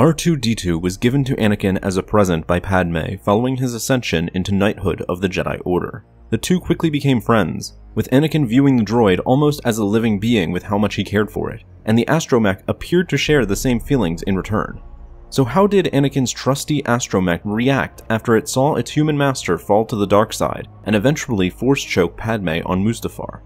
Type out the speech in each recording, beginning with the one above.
R2-D2 was given to Anakin as a present by Padme following his ascension into knighthood of the Jedi Order. The two quickly became friends, with Anakin viewing the droid almost as a living being with how much he cared for it, and the astromech appeared to share the same feelings in return. So how did Anakin's trusty astromech react after it saw its human master fall to the dark side and eventually force choke Padme on Mustafar?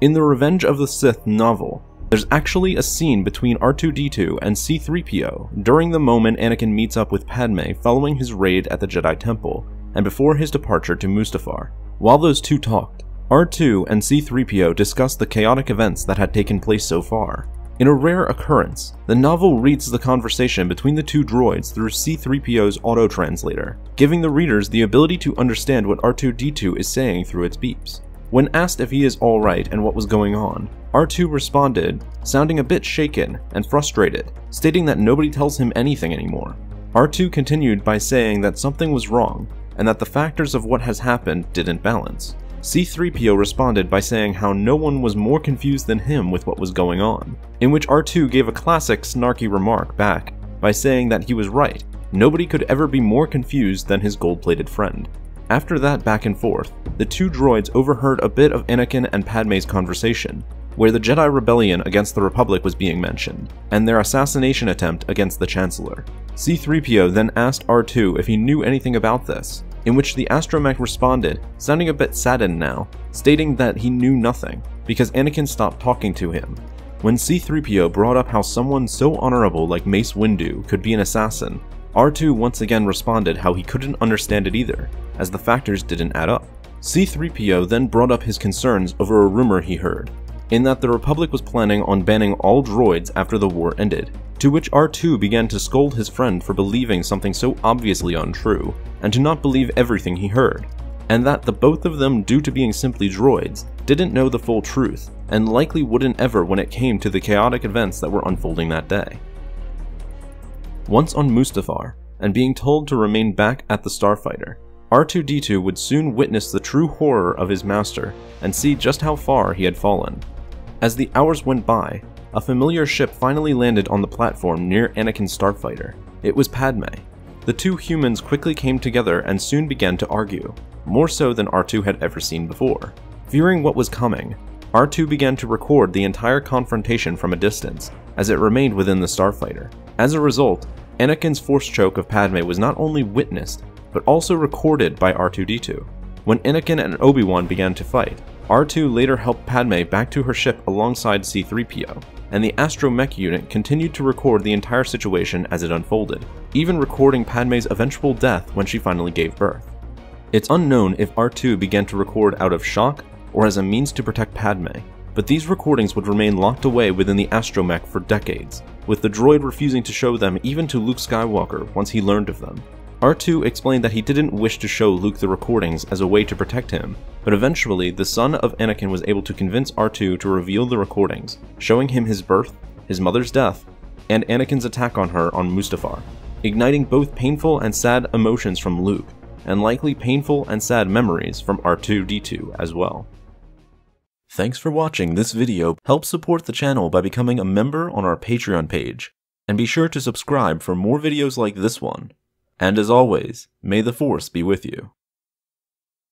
In the Revenge of the Sith novel, there's actually a scene between R2-D2 and C-3PO during the moment Anakin meets up with Padme following his raid at the Jedi Temple and before his departure to Mustafar. While those two talked, R2 and C-3PO discussed the chaotic events that had taken place so far. In a rare occurrence, the novel reads the conversation between the two droids through C-3PO's auto-translator, giving the readers the ability to understand what R2-D2 is saying through its beeps. When asked if he is alright and what was going on, R2 responded, sounding a bit shaken and frustrated, stating that nobody tells him anything anymore. R2 continued by saying that something was wrong, and that the factors of what has happened didn't balance. C3PO responded by saying how no one was more confused than him with what was going on, in which R2 gave a classic snarky remark back by saying that he was right, nobody could ever be more confused than his gold-plated friend. After that back and forth, the two droids overheard a bit of Anakin and Padme's conversation, where the Jedi Rebellion against the Republic was being mentioned, and their assassination attempt against the Chancellor. C-3PO then asked R2 if he knew anything about this, in which the astromech responded, sounding a bit saddened now, stating that he knew nothing, because Anakin stopped talking to him. When C-3PO brought up how someone so honorable like Mace Windu could be an assassin, R2 once again responded how he couldn't understand it either, as the factors didn't add up. C-3PO then brought up his concerns over a rumor he heard, in that the Republic was planning on banning all droids after the war ended, to which R2 began to scold his friend for believing something so obviously untrue, and to not believe everything he heard, and that the both of them due to being simply droids, didn't know the full truth, and likely wouldn't ever when it came to the chaotic events that were unfolding that day. Once on Mustafar, and being told to remain back at the Starfighter, R2-D2 would soon witness the true horror of his master and see just how far he had fallen. As the hours went by, a familiar ship finally landed on the platform near Anakin's starfighter. It was Padme. The two humans quickly came together and soon began to argue, more so than R2 had ever seen before. Fearing what was coming, R2 began to record the entire confrontation from a distance, as it remained within the starfighter. As a result, Anakin's force choke of Padme was not only witnessed, but also recorded by R2-D2. When Anakin and Obi-Wan began to fight, R2 later helped Padme back to her ship alongside C-3PO, and the astromech unit continued to record the entire situation as it unfolded, even recording Padme's eventual death when she finally gave birth. It's unknown if R2 began to record out of shock or as a means to protect Padme, but these recordings would remain locked away within the astromech for decades, with the droid refusing to show them even to Luke Skywalker once he learned of them. R2 explained that he didn't wish to show Luke the recordings as a way to protect him, but eventually the son of Anakin was able to convince R2 to reveal the recordings, showing him his birth, his mother's death, and Anakin's attack on her on Mustafar, igniting both painful and sad emotions from Luke, and likely painful and sad memories from R2-D2 as well. Thanks for watching this video. Help support the channel by becoming a member on our Patreon page, and be sure to subscribe for more videos like this one. And as always, may the Force be with you.